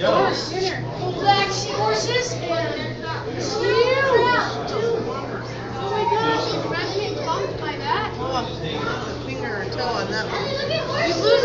Horse. Black seahorses and cute. Oh my gosh, imagine getting bumped by that. Oh, finger or toe on that one.